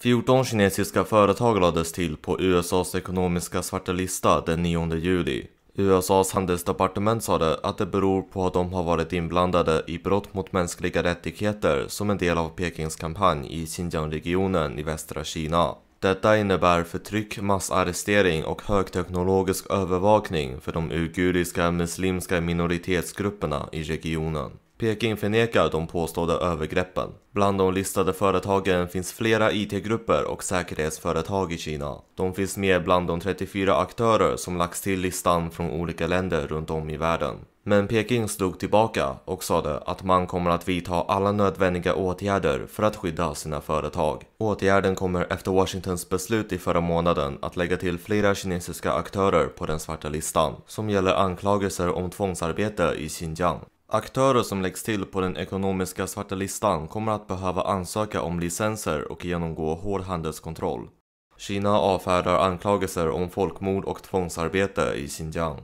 14 kinesiska företag lades till på USAs ekonomiska svarta lista den 9 juli. USAs handelsdepartement sade att det beror på att de har varit inblandade i brott mot mänskliga rättigheter som en del av Pekings kampanj i Xinjiang-regionen i västra Kina. Detta innebär förtryck, massarrestering och högteknologisk övervakning för de uiguriska muslimska minoritetsgrupperna i regionen. Peking förnekar de påstådda övergreppen. Bland de listade företagen finns flera IT-grupper och säkerhetsföretag i Kina. De finns med bland de 34 aktörer som lagts till listan från olika länder runt om i världen. Men Peking slog tillbaka och sade att man kommer att vidta alla nödvändiga åtgärder för att skydda sina företag. Åtgärden kommer efter Washingtons beslut i förra månaden att lägga till flera kinesiska aktörer på den svarta listan som gäller anklagelser om tvångsarbete i Xinjiang. Aktörer som läggs till på den ekonomiska svarta listan kommer att behöva ansöka om licenser och genomgå hård handelskontroll. Kina avfärdar anklagelser om folkmord och tvångsarbete i Xinjiang.